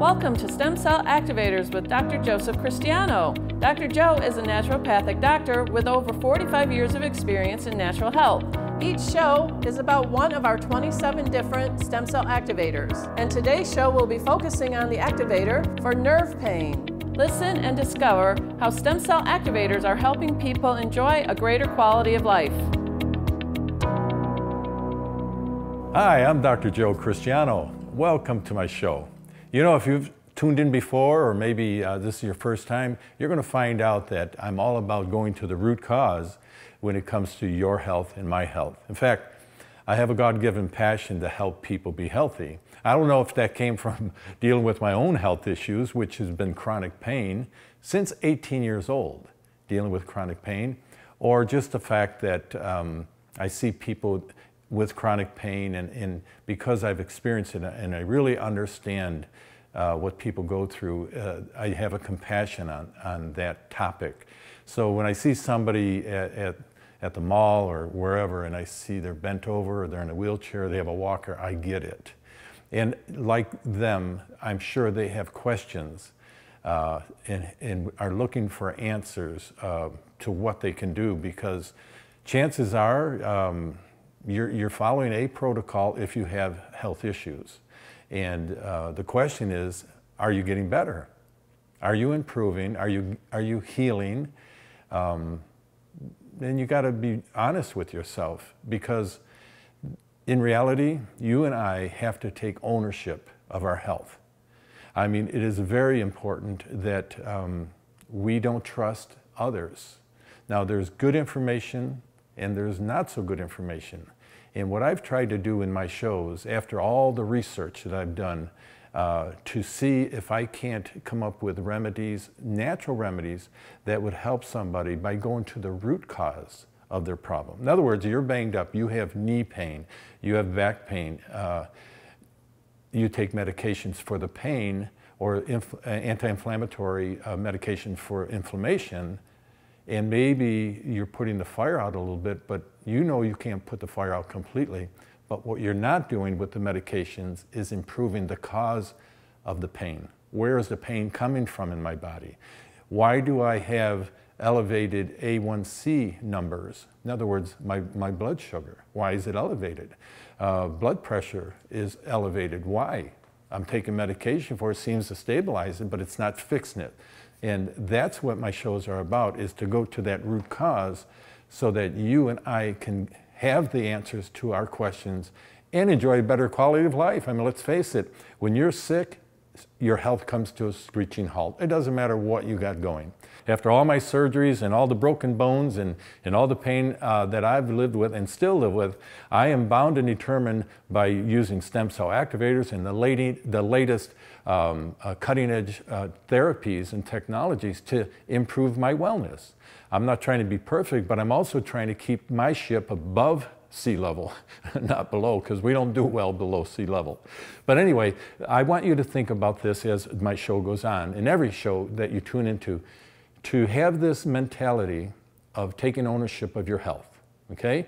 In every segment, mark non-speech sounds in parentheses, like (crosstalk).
Welcome to Stem Cell Activators with Dr. Joseph Christiano. Dr. Joe is a naturopathic doctor with over 45 years of experience in natural health. Each show is about one of our 27 different stem cell activators, and today's show will be focusing on the activator for nerve pain. Listen and discover how stem cell activators are helping people enjoy a greater quality of life. Hi, I'm Dr. Joe Christiano. Welcome to my show. You know, if you've tuned in before, or maybe uh, this is your first time, you're going to find out that I'm all about going to the root cause when it comes to your health and my health. In fact, I have a God given passion to help people be healthy. I don't know if that came from (laughs) dealing with my own health issues, which has been chronic pain since 18 years old, dealing with chronic pain, or just the fact that um, I see people with chronic pain, and, and because I've experienced it and I really understand uh, what people go through, uh, I have a compassion on, on that topic. So when I see somebody at, at, at the mall or wherever and I see they're bent over or they're in a wheelchair, they have a walker, I get it. And like them, I'm sure they have questions uh, and, and, are looking for answers uh, to what they can do because chances are, um, you're, you're following a protocol if you have health issues. And uh, the question is, are you getting better? Are you improving? Are you, are you healing? Um, then you got to be honest with yourself because in reality, you and I have to take ownership of our health. I mean, it is very important that um, we don't trust others. Now, there's good information and there's not so good information. And what I've tried to do in my shows, after all the research that I've done, uh, to see if I can't come up with remedies, natural remedies, that would help somebody by going to the root cause of their problem. In other words, you're banged up, you have knee pain, you have back pain, uh, you take medications for the pain or anti-inflammatory uh, medication for inflammation, and maybe you're putting the fire out a little bit, but you know you can't put the fire out completely. But what you're not doing with the medications is improving the cause of the pain. Where is the pain coming from in my body? Why do I have elevated A1C numbers? In other words, my, my blood sugar. Why is it elevated? Uh, blood pressure is elevated. Why? I'm taking medication for it, seems to stabilize it, but it's not fixing it. And that's what my shows are about, is to go to that root cause so that you and I can have the answers to our questions and enjoy a better quality of life. I mean, let's face it, when you're sick, your health comes to a screeching halt. It doesn't matter what you got going. After all my surgeries and all the broken bones and, and all the pain uh, that I've lived with and still live with, I am bound and determined by using stem cell activators and the, lady, the latest um, uh, cutting edge uh, therapies and technologies to improve my wellness. I'm not trying to be perfect, but I'm also trying to keep my ship above sea level, (laughs) not below, because we don't do well below sea level. But anyway, I want you to think about this as my show goes on. In every show that you tune into, to have this mentality of taking ownership of your health, okay?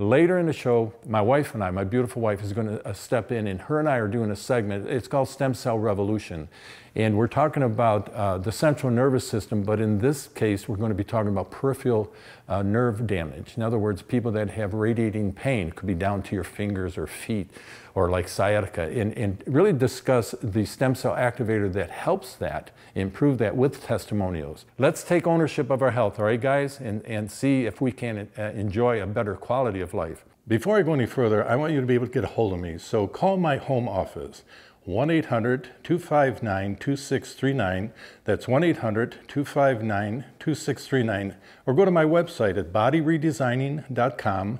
Later in the show, my wife and I, my beautiful wife, is going to uh, step in, and her and I are doing a segment. It's called Stem Cell Revolution. And we're talking about uh, the central nervous system, but in this case, we're going to be talking about peripheral uh, nerve damage. In other words, people that have radiating pain, it could be down to your fingers or feet, or like sciatica, and, and really discuss the stem cell activator that helps that, improve that with testimonials. Let's take ownership of our health, all right, guys, and, and see if we can uh, enjoy a better quality of life. Before I go any further, I want you to be able to get a hold of me. So call my home office. 1 800 259 2639. That's 1 800 259 2639. Or go to my website at bodyredesigning.com.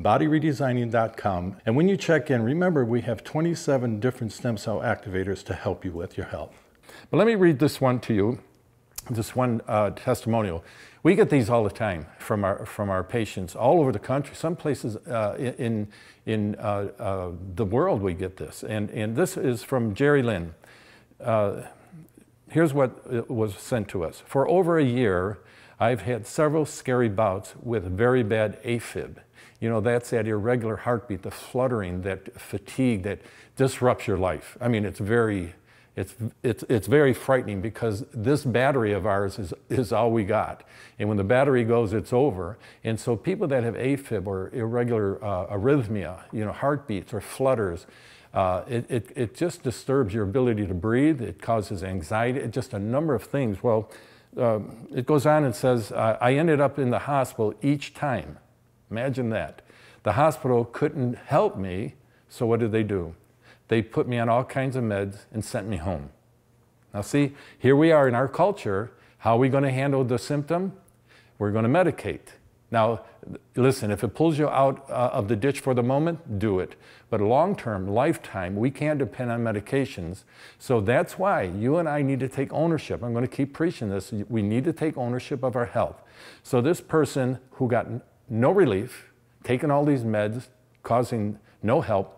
Bodyredesigning.com. And when you check in, remember we have 27 different stem cell activators to help you with your health. But let me read this one to you, this one uh, testimonial. We get these all the time from our, from our patients all over the country. Some places uh, in, in uh, uh, the world we get this. And, and this is from Jerry Lynn. Uh, here's what was sent to us. For over a year, I've had several scary bouts with very bad AFib. You know, that's that irregular heartbeat, the fluttering, that fatigue that disrupts your life. I mean, it's very it's, it's, it's very frightening because this battery of ours is, is all we got. And when the battery goes, it's over. And so people that have AFib or irregular uh, arrhythmia, you know, heartbeats or flutters, uh, it, it, it just disturbs your ability to breathe. It causes anxiety, it, just a number of things. Well, uh, it goes on and says, uh, I ended up in the hospital each time. Imagine that. The hospital couldn't help me, so what did they do? They put me on all kinds of meds and sent me home. Now, see, here we are in our culture. How are we going to handle the symptom? We're going to medicate. Now, listen, if it pulls you out uh, of the ditch for the moment, do it. But long term, lifetime, we can't depend on medications. So that's why you and I need to take ownership. I'm going to keep preaching this. We need to take ownership of our health. So this person who got no relief, taking all these meds, causing no help,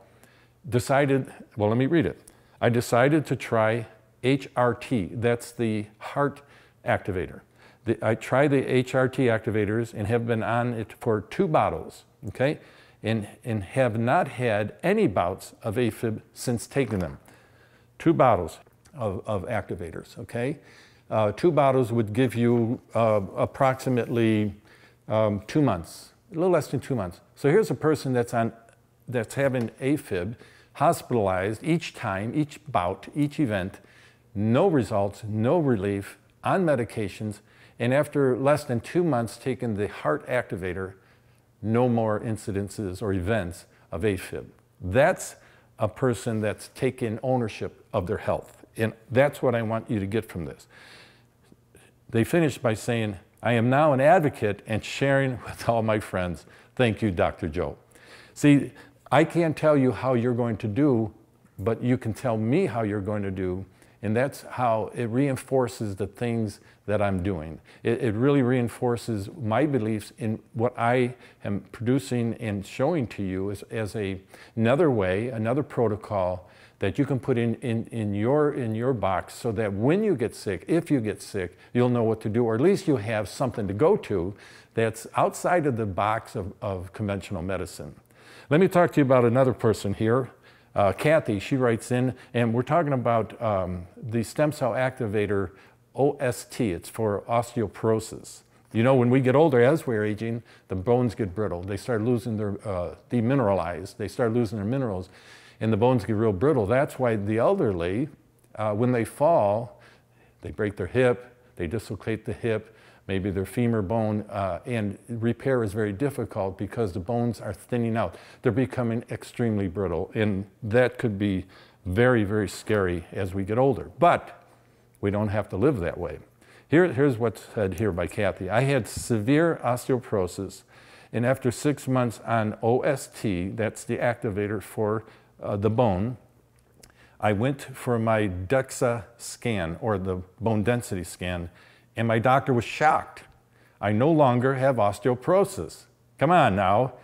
decided, well, let me read it. I decided to try HRT. That's the heart activator. The, I tried the HRT activators and have been on it for two bottles, okay? And, and have not had any bouts of AFib since taking them. Two bottles of, of activators, okay? Uh, two bottles would give you uh, approximately um, two months, a little less than two months. So here's a person that's, on, that's having AFib, hospitalized each time, each bout, each event, no results, no relief, on medications, and after less than two months taking the heart activator, no more incidences or events of AFib. That's a person that's taken ownership of their health. And that's what I want you to get from this. They finished by saying, I am now an advocate and sharing (laughs) with all my friends. Thank you, Dr. Joe. See, I can't tell you how you're going to do, but you can tell me how you're going to do and that's how it reinforces the things that I'm doing. It, it, really reinforces my beliefs in what I am producing and showing to you as, as a, another way, another protocol that you can put in, in, in, your, in your box so that when you get sick, if you get sick, you'll know what to do, or at least you have something to go to that's outside of the box of, of conventional medicine. Let me talk to you about another person here uh, Kathy, she writes in, and we're talking about um, the stem cell activator OST. It's for osteoporosis. You know, when we get older, as we're aging, the bones get brittle. They start losing their, uh, demineralized. They start losing their minerals, and the bones get real brittle. That's why the elderly, uh, when they fall, they break their hip, they dislocate the hip, maybe their femur bone, uh, and repair is very difficult because the bones are thinning out. They're becoming extremely brittle, and that could be very, very scary as we get older. But we don't have to live that way. Here, here's what's said here by Kathy. I had severe osteoporosis, and after six months on OST, that's the activator for uh, the bone, I went for my DEXA scan, or the bone density scan, and my doctor was shocked. I no longer have osteoporosis. Come on now.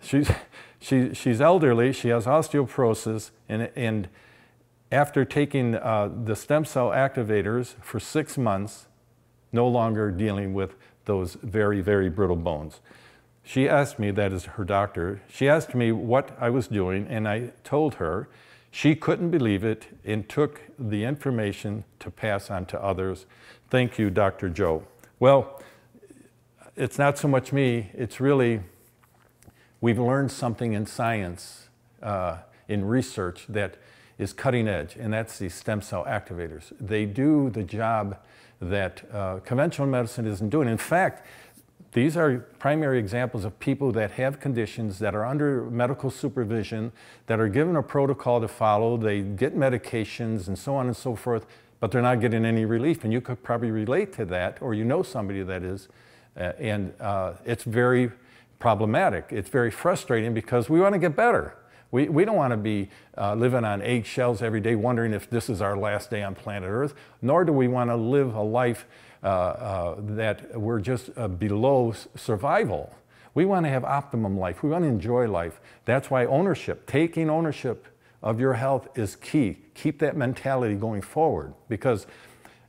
She's, she, she's elderly, she has osteoporosis, and, and after taking uh, the stem cell activators for six months, no longer dealing with those very, very brittle bones. She asked me, that is her doctor, she asked me what I was doing, and I told her. She couldn't believe it and took the information to pass on to others. Thank you, Dr. Joe. Well, it's not so much me, it's really, we've learned something in science, uh, in research that is cutting edge, and that's the stem cell activators. They do the job that uh, conventional medicine isn't doing. In fact, these are primary examples of people that have conditions that are under medical supervision, that are given a protocol to follow, they get medications and so on and so forth, but they're not getting any relief. And you could probably relate to that, or you know somebody that is. Uh, and uh, it's very problematic. It's very frustrating because we want to get better. We, we don't want to be uh, living on eggshells every day wondering if this is our last day on planet Earth, nor do we want to live a life uh, uh, that we're just uh, below survival. We want to have optimum life. We want to enjoy life. That's why ownership, taking ownership of your health is key. Keep that mentality going forward because,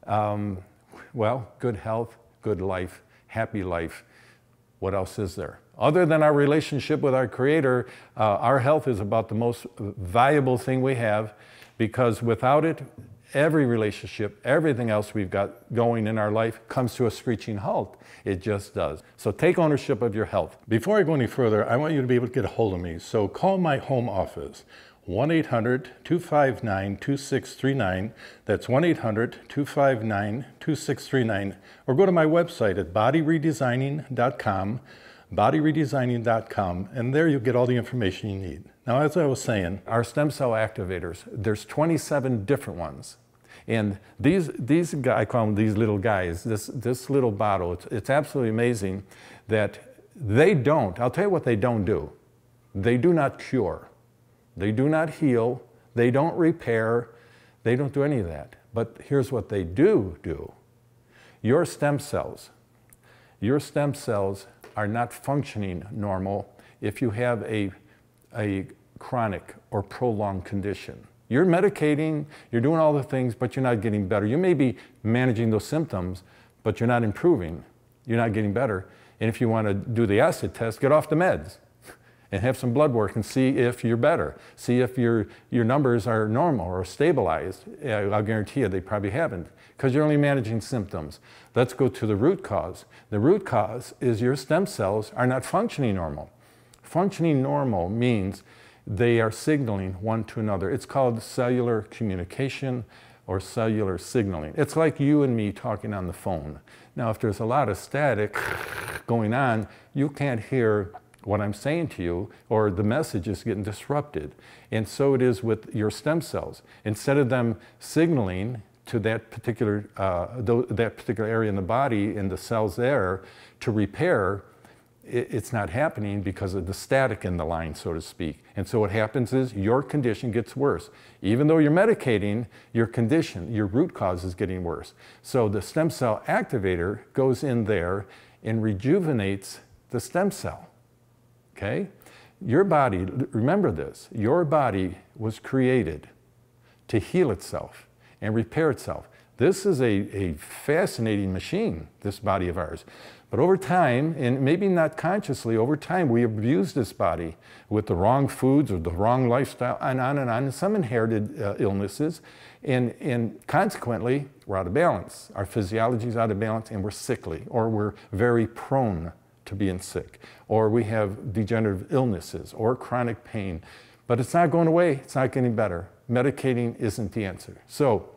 um, well, good health, good life, happy life. What else is there? Other than our relationship with our Creator, uh, our health is about the most valuable thing we have because without it, every relationship, everything else we've got going in our life comes to a screeching halt. It just does. So take ownership of your health. Before I go any further, I want you to be able to get a hold of me. So call my home office. 1 800 259 2639. That's 1 800 259 2639. Or go to my website at bodyredesigning.com, bodyredesigning.com, and there you'll get all the information you need. Now, as I was saying, our stem cell activators, there's 27 different ones. And these, these guys, I call them these little guys, this, this little bottle, it's, it's absolutely amazing that they don't, I'll tell you what they don't do. They do not cure. They do not heal. They don't repair. They don't do any of that. But here's what they do do. Your stem cells, your stem cells are not functioning normal if you have a, a chronic or prolonged condition. You're medicating, you're doing all the things, but you're not getting better. You may be managing those symptoms, but you're not improving. You're not getting better. And if you want to do the acid test, get off the meds and have some blood work and see if you're better. See if your, your numbers are normal or stabilized. I'll guarantee you they probably haven't because you're only managing symptoms. Let's go to the root cause. The root cause is your stem cells are not functioning normal. Functioning normal means they are signaling one to another. It's called cellular communication or cellular signaling. It's like you and me talking on the phone. Now, if there's a lot of static going on, you can't hear what I'm saying to you, or the message is getting disrupted. And so it is with your stem cells. Instead of them signaling to that particular, uh, that particular area in the body and the cells there to repair, it's not happening because of the static in the line, so to speak. And so what happens is your condition gets worse. Even though you're medicating, your condition, your root cause is getting worse. So the stem cell activator goes in there and rejuvenates the stem cell. Okay? Your body, remember this, your body was created to heal itself and repair itself. This is a, a fascinating machine, this body of ours. But over time, and maybe not consciously, over time, we abuse this body with the wrong foods or the wrong lifestyle, and on and on, some inherited uh, illnesses. And, and consequently, we're out of balance. Our physiology is out of balance, and we're sickly, or we're very prone to being sick, or we have degenerative illnesses or chronic pain. But it's not going away, it's not getting better. Medicating isn't the answer. So,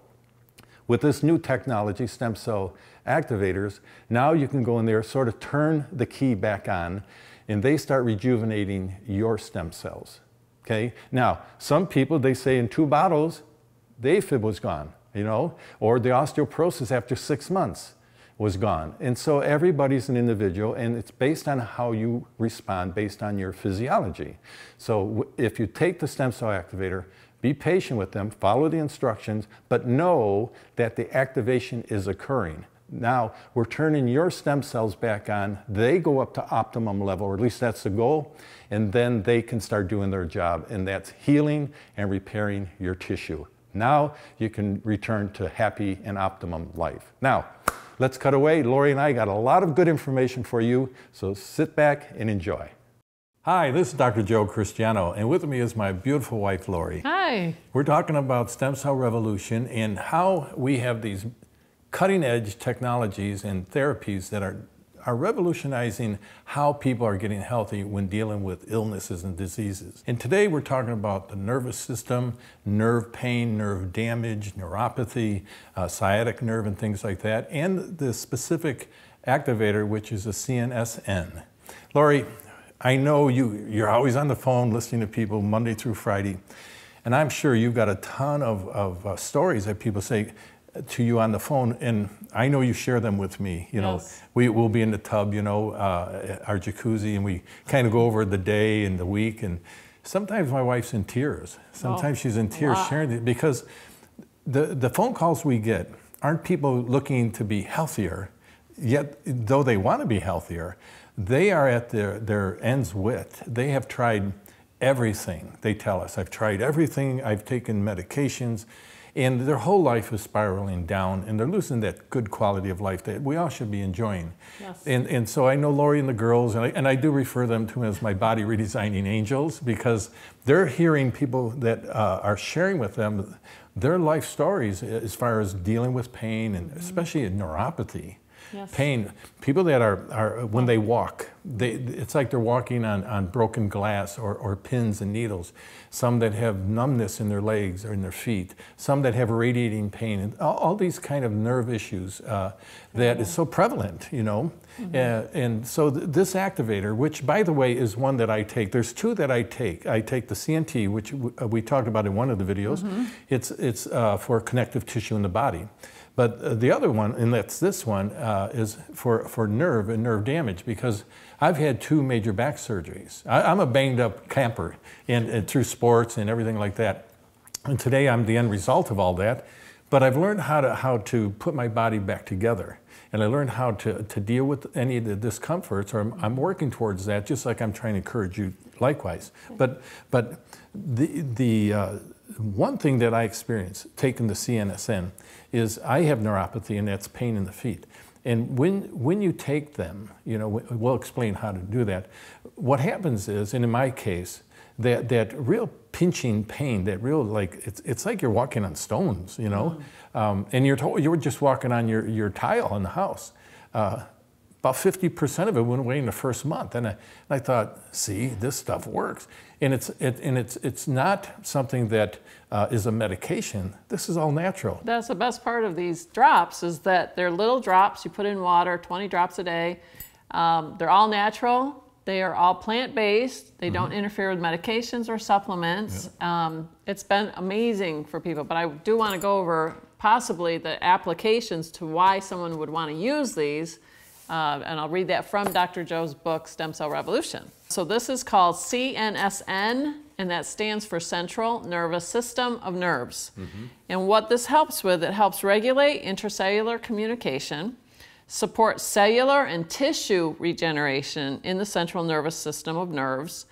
with this new technology, stem cell activators, now you can go in there, sort of turn the key back on, and they start rejuvenating your stem cells. Okay? Now, some people, they say in two bottles, the AFib was gone, you know, or the osteoporosis after six months was gone. And so everybody's an individual, and it's based on how you respond based on your physiology. So if you take the stem cell activator, be patient with them, follow the instructions, but know that the activation is occurring. Now we're turning your stem cells back on. They go up to optimum level, or at least that's the goal, and then they can start doing their job, and that's healing and repairing your tissue. Now you can return to happy and optimum life. Now, Let's cut away. Lori and I got a lot of good information for you, so sit back and enjoy. Hi, this is Dr. Joe Christiano, and with me is my beautiful wife, Lori. Hi. We're talking about stem cell revolution and how we have these cutting edge technologies and therapies that are are revolutionizing how people are getting healthy when dealing with illnesses and diseases. And today we're talking about the nervous system, nerve pain, nerve damage, neuropathy, uh, sciatic nerve, and things like that, and the specific activator, which is a CNSN. Lori, I know you, you're always on the phone listening to people Monday through Friday, and I'm sure you've got a ton of, of uh, stories that people say, to you on the phone, and I know you share them with me. You know, yes. we will be in the tub, you know, uh, our jacuzzi, and we kind of go over the day and the week. And sometimes my wife's in tears. Sometimes oh, she's in tears sharing it because the the phone calls we get aren't people looking to be healthier. Yet, though they want to be healthier, they are at their their ends with. They have tried everything. They tell us, I've tried everything. I've taken medications and their whole life is spiraling down, and they're losing that good quality of life that we all should be enjoying. Yes. And, and so I know Lori and the girls, and I, and I do refer them to as my body redesigning angels because they're hearing people that uh, are sharing with them their life stories as far as dealing with pain and especially in neuropathy. Yes. Pain. People that are, are when they walk, they, it's like they're walking on, on broken glass or, or pins and needles. Some that have numbness in their legs or in their feet. Some that have radiating pain. And all, all these kind of nerve issues uh, that is so prevalent, you know. Mm-hmm. Uh, and so th this activator, which by the way is one that I take. There's two that I take. I take the CNT, which uh, we talked about in one of the videos. Mm -hmm. It's it's uh, for connective tissue in the body. But uh, the other one, and that's this one, uh, is for, for nerve and nerve damage because I've had two major back surgeries. I, am a banged up camper and, and through sports and everything like that. And today I'm the end result of all that. But I've learned how to, how to put my body back together. And I learned how to, to deal with any of the discomforts, or I'm, I'm working towards that, just like I'm trying to encourage you likewise. But, but the, the, uh, one thing that I experienced taking the CNSN is I have neuropathy and that's pain in the feet. And when, when you take them, you know, we'll explain how to do that. What happens is, and in my case, that, that real pinching pain, that real like, it's, it's like you're walking on stones, you know? Mm. Um, and you're, told, you're just walking on your, your tile in the house. Uh, about 50% of it went away in the first month. And I, and I thought, see, this stuff works. And it's, it, and it's, it's not something that uh, is a medication. This is all natural. That's the best part of these drops is that they're little drops. You put in water, 20 drops a day. Um, they're all natural. They are all plant-based. They mm -hmm. don't interfere with medications or supplements. Yeah. Um, it's been amazing for people, but I do want to go over possibly the applications to why someone would want to use these uh, and I'll read that from Dr. Joe's book, Stem Cell Revolution. So this is called CNSN, and that stands for Central Nervous System of Nerves. Mm -hmm. And what this helps with, it helps regulate intracellular communication, support cellular and tissue regeneration in the central nervous system of nerves,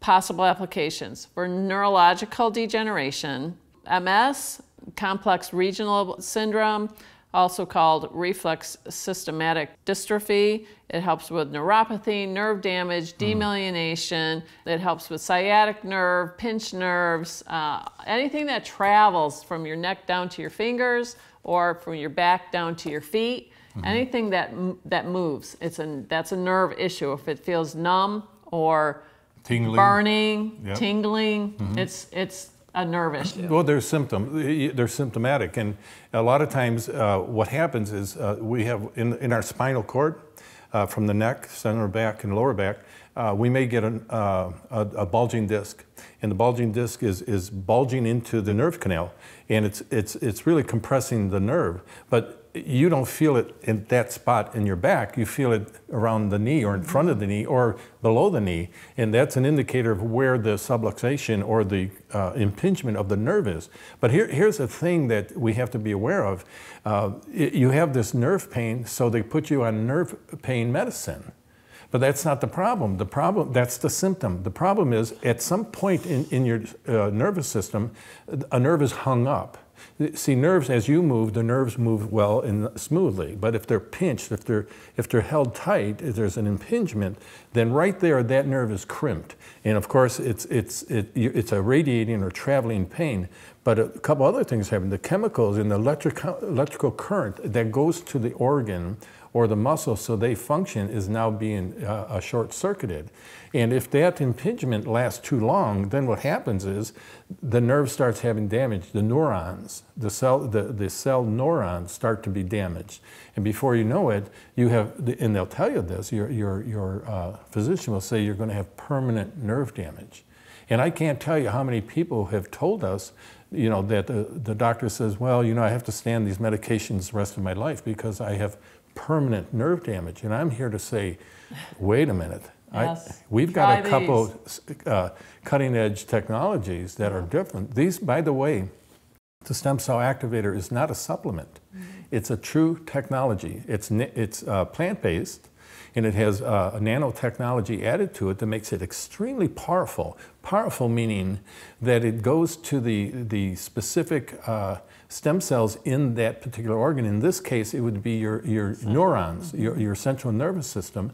possible applications for neurological degeneration, MS, complex regional syndrome, also called reflex systematic dystrophy. It helps with neuropathy, nerve damage, hmm. demyelination. Mm. It helps with sciatic nerve, pinched nerves, uh, anything that travels from your neck down to your fingers or from your back down to your feet. Mm-hmm. Anything that that moves, it's a that's a nerve issue. If it feels numb or tingling. burning, yep. tingling, mm-hmm. it's it's a nerve issue? Well, they're symptom. They're symptomatic, and a lot of times, uh, what happens is uh, we have in in our spinal cord, uh, from the neck, center back, and lower back, uh, we may get an, uh, a, a, bulging disc, and the bulging disc is is bulging into the nerve canal, and it's it's it's really compressing the nerve, but you don't feel it in that spot in your back. You feel it around the knee or in front of the knee or below the knee. And that's an indicator of where the subluxation or the uh, impingement of the nerve is. But here, here's a thing that we have to be aware of. Uh, you have this nerve pain, so they put you on nerve pain medicine. But that's not the problem. The problem, that's the symptom. The problem is at some point in, in your uh, nervous system, a nerve is hung up. See, nerves, as you move, the nerves move well and smoothly. But if they're pinched, if they're, if they're held tight, if there's an impingement, then right there, that nerve is crimped. And of course, it's, it's, it, it's a radiating or traveling pain. But a couple other things happen. The chemicals in the electric, electrical current that goes to the organ or the muscle so they function is now being uh, uh, short-circuited. And if that impingement lasts too long, then what happens is the nerve starts having damage. The neurons, the cell, the, the cell neurons start to be damaged. And before you know it, you have, and they'll tell you this, your, your, your uh, physician will say you're going to have permanent nerve damage. And I can't tell you how many people have told us, you know, that the, the doctor says, well, you know, I have to stand these medications the rest of my life because I have permanent nerve damage. And I'm here to say, wait a minute. Yes. I, we've got Try a couple uh, cutting edge technologies that are different. These, by the way, the stem cell activator is not a supplement. Mm -hmm. It's a true technology. It's, it's uh, plant based and it has uh, a nanotechnology added to it that makes it extremely powerful. Powerful meaning that it goes to the, the specific uh, stem cells in that particular organ. In this case, it would be your, your neurons, your, your central nervous system.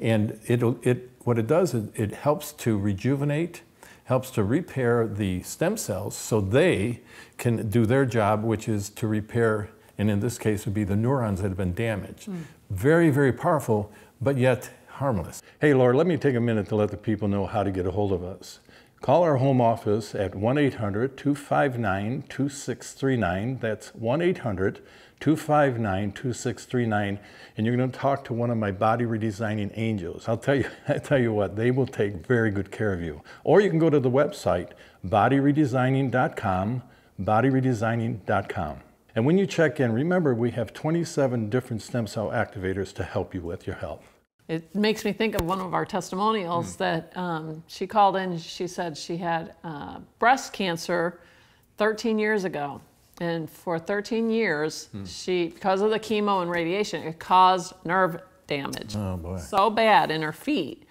And it'll, it, what it does is it helps to rejuvenate, helps to repair the stem cells so they can do their job, which is to repair, and in this case would be the neurons that have been damaged. Mm. Very, very powerful, but yet harmless. Hey, Laura, let me take a minute to let the people know how to get a hold of us. Call our home office at 1 800 259 2639. That's 1 800 259 2639. And you're going to talk to one of my body redesigning angels. I'll tell you, (laughs) I tell you what, they will take very good care of you. Or you can go to the website bodyredesigning.com, bodyredesigning.com. And when you check in, remember we have 27 different stem cell activators to help you with your health. It makes me think of one of our testimonials mm. that um, she called in. She said she had uh, breast cancer 13 years ago. And for 13 years, mm. she, because of the chemo and radiation, it caused nerve damage. Oh, boy. So bad in her feet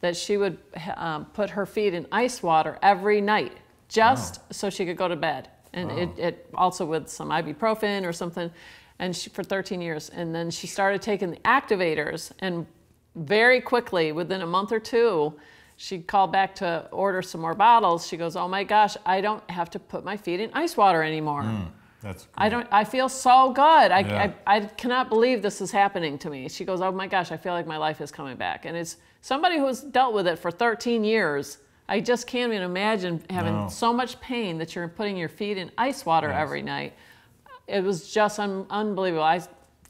that she would um, put her feet in ice water every night just wow. so she could go to bed. And wow. it, it also with some ibuprofen or something. And she, for 13 years. And then she started taking the activators and very quickly, within a month or two, she called back to order some more bottles. She goes, "Oh my gosh, I don't have to put my feet in ice water anymore." Mm, that's. I don't. I feel so good. I, yeah. I, I cannot believe this is happening to me. She goes, "Oh my gosh, I feel like my life is coming back." And it's somebody who's dealt with it for 13 years. I just can't even imagine having no. so much pain that you're putting your feet in ice water yes. every night. It was just un- unbelievable. I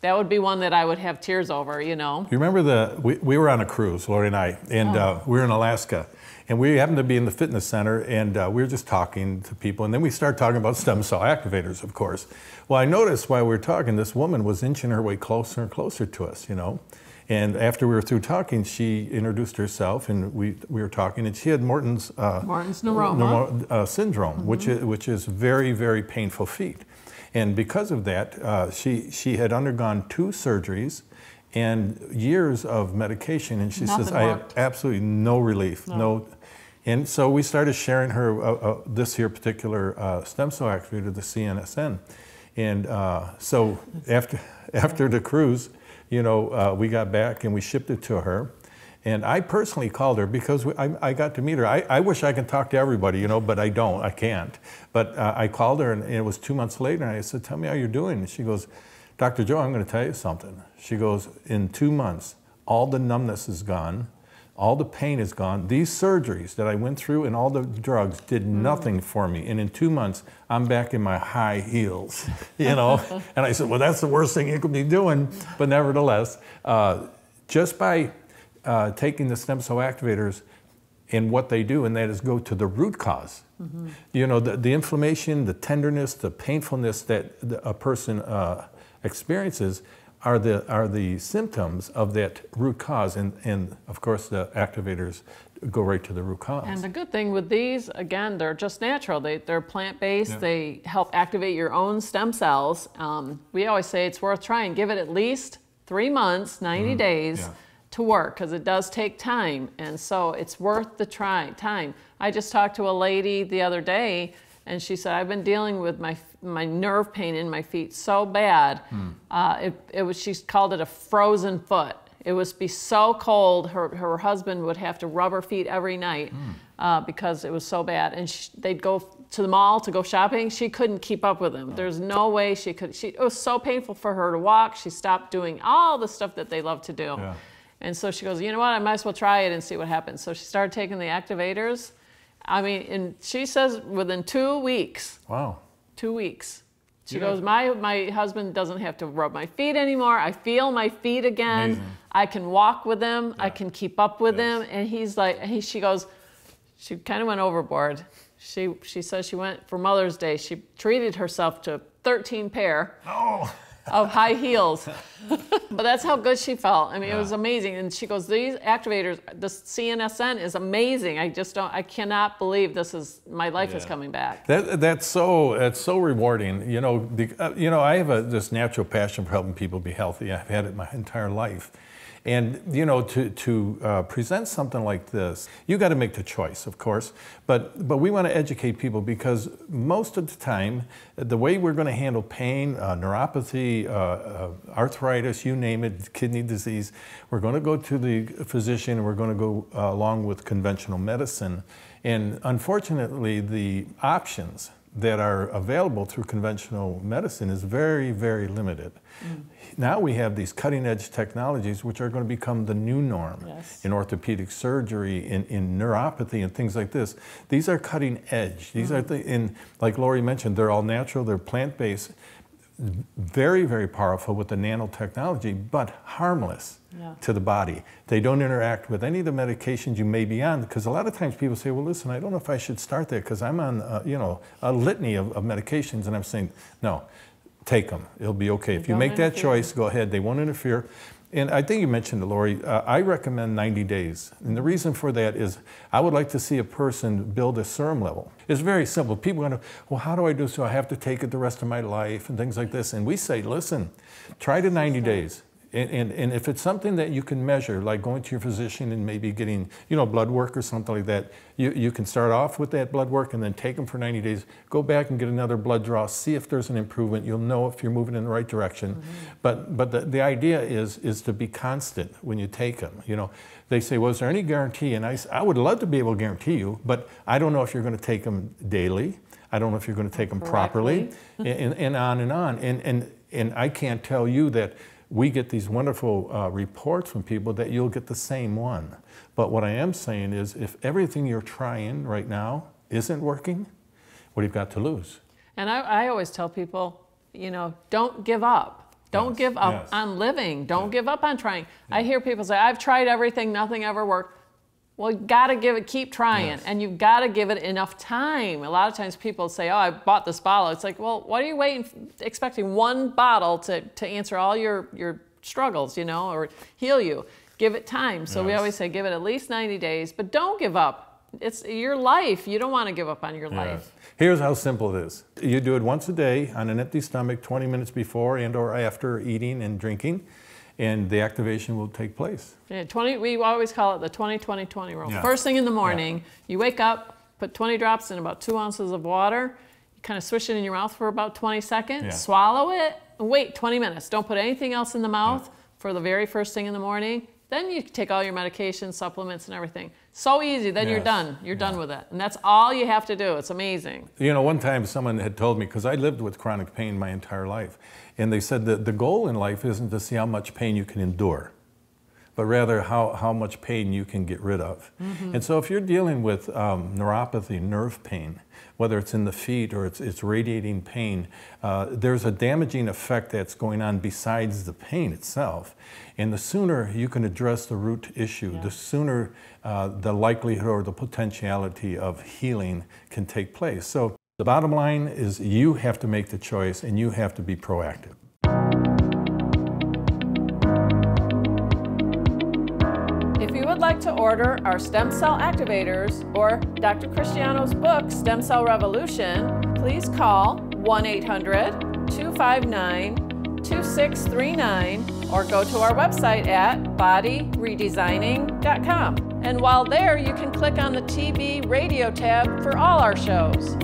that would be one that I would have tears over, you know. You remember the, we, we were on a cruise, Lori and I, and oh. uh, we were in Alaska. And we happened to be in the fitness center, and uh, we were just talking to people. And then we started talking about stem cell activators, of course. Well, I noticed while we were talking, this woman was inching her way closer and closer to us, you know. And after we were through talking, she introduced herself, and we, we were talking, and she had Morton's, uh, Morton's neuroma. uh, syndrome, mm-hmm. which, is, which is very, very painful feet. And because of that, uh, she, she had undergone two surgeries and years of medication. And she Nothing says, I have absolutely no relief. No. no. And so we started sharing her uh, uh, this here particular uh, stem cell activator, the CNSN. And uh, so after, after the cruise, you know, uh, we got back and we shipped it to her. And I personally called her because I, I got to meet her. I, I, wish I could talk to everybody, you know, but I don't. I can't. But uh, I called her, and, and, it was two months later, and I said, Tell me how you're doing. And she goes, Dr. Joe, I'm going to tell you something. She goes, In two months, all the numbness is gone, all the pain is gone. These surgeries that I went through and all the drugs did mm. nothing for me. And in two months, I'm back in my high heels, (laughs) you know? (laughs) and I said, Well, that's the worst thing you could be doing. But nevertheless, uh, just by uh, taking the stem cell activators and what they do, and that is go to the root cause. Mm-hmm. You know, the, the, inflammation, the tenderness, the painfulness that the, a person uh, experiences are the, are the symptoms of that root cause. And, and of course, the activators go right to the root cause. And the good thing with these, again, they're just natural. They, they're plant based, yeah. they help activate your own stem cells. Um, we always say it's worth trying. Give it at least three months, 90 mm-hmm. days. Yeah to work because it does take time. And so it's worth the try, time. I just talked to a lady the other day and she said, I've been dealing with my, my nerve pain in my feet so bad. Hmm. Uh, it, it was, she called it a frozen foot. It was be so cold, her, her husband would have to rub her feet every night hmm. uh, because it was so bad. And she, they'd go to the mall to go shopping. She couldn't keep up with them. Oh. There's no way she could. She, it was so painful for her to walk. She stopped doing all the stuff that they love to do. Yeah. And so she goes, you know what, I might as well try it and see what happens. So she started taking the activators. I mean, and she says within two weeks. Wow. Two weeks. She goes, my, my husband doesn't have to rub my feet anymore. I feel my feet again. Amazing. I can walk with them. Yeah. I can keep up with yes. them. And he's like, he, she goes, she kind of went overboard. She, she says she went for Mother's Day. She treated herself to 13 pair. Oh of high heels. (laughs) but that's how good she felt. I mean, yeah. it was amazing. And she goes, these activators, the CNSN is amazing. I just don't, I cannot believe this is, my life yeah. is coming back. That, that's so, that's so rewarding. You know, the, uh, you know, I have a, this natural passion for helping people be healthy. I've had it my entire life. And you know, to, to uh, present something like this, you got to make the choice, of course. But but we want to educate people because most of the time, the way we're going to handle pain, uh, neuropathy, uh, uh, arthritis, you name it, kidney disease, we're going to go to the physician and we're going to go uh, along with conventional medicine. And unfortunately, the options that are available through conventional medicine is very, very limited. Mm. Now we have these cutting edge technologies which are going to become the new norm yes. in orthopedic surgery, in, in neuropathy, and things like this. These are cutting edge. These mm. are, the, in, like Lori mentioned, they're all natural, they're plant based, very, very powerful with the nanotechnology, but harmless yeah. to the body. They don't interact with any of the medications you may be on, because a lot of times people say, well, listen, I don't know if I should start that because I'm on, uh, you know, a litany of, of, medications, and I'm saying, no, take them. It'll be okay. if you make interfere. that choice, go ahead. They won't interfere. And I think you mentioned it, Lori. Uh, I recommend 90 days. And the reason for that is I would like to see a person build a serum level. It's very simple. People are going to, well, how do I do so? I have to take it the rest of my life and things like this. And we say, listen, try the 90 days. And, and, and, if it's something that you can measure, like going to your physician and maybe getting, you know, blood work or something like that, you, you can start off with that blood work and then take them for 90 days, go back and get another blood draw, see if there's an improvement. You'll know if you're moving in the right direction. Mm -hmm. But, but the, the idea is, is to be constant when you take them. You know, they say, well, is there any guarantee? And I, I would love to be able to guarantee you, but I don't know if you're going to take them daily. I don't know if you're going to take them properly, and, and on and on. And, and, and I can't tell you that we get these wonderful uh, reports from people that you'll get the same one. But what I am saying is if everything you're trying right now isn't working, what have you got to lose? And I, I always tell people, you know, don't give up. Don't yes, give up yes. on living. Don't give up on trying. I hear people say, I've tried everything, nothing ever worked. Well, you got to give it, keep trying, yes. and you've got to give it enough time. A lot of times people say, "Oh, I bought this bottle." It's like, well, what are you waiting, expecting one bottle to, to answer all your your struggles, you know, or heal you? Give it time. So yes. we always say, give it at least 90 days, but don't give up. It's your life. You don't want to give up on your yes. life. Here's how simple it is. You do it once a day on an empty stomach, 20 minutes before and or after eating and drinking and the activation will take place. Yeah, 20, we always call it the 20-20-20 rule. Yeah. First thing in the morning, yeah. you wake up, put 20 drops in about two ounces of water, you kind of swish it in your mouth for about 20 seconds, yeah. swallow it, wait 20 minutes. Don't put anything else in the mouth for the very first thing in the morning. Then you take all your medications, supplements, and everything. So easy, then yes. you're done. You're done with it. And that's all you have to do. It's amazing. You know, one time someone had told me, because I lived with chronic pain my entire life, and they said that the goal in life isn't to see how much pain you can endure, but rather how, how much pain you can get rid of. Mm -hmm. And so if you're dealing with um, neuropathy, nerve pain, whether it's in the feet or it's, it's radiating pain, uh, there's a damaging effect that's going on besides the pain itself. And the sooner you can address the root issue, yeah. the sooner uh, the likelihood or the potentiality of healing can take place. So the bottom line is you have to make the choice and you have to be proactive. If you would like to order our stem cell activators or Dr. Christiano's book, Stem Cell Revolution, please call 1 800 259 2639 or go to our website at bodyredesigning.com. And while there, you can click on the TV radio tab for all our shows.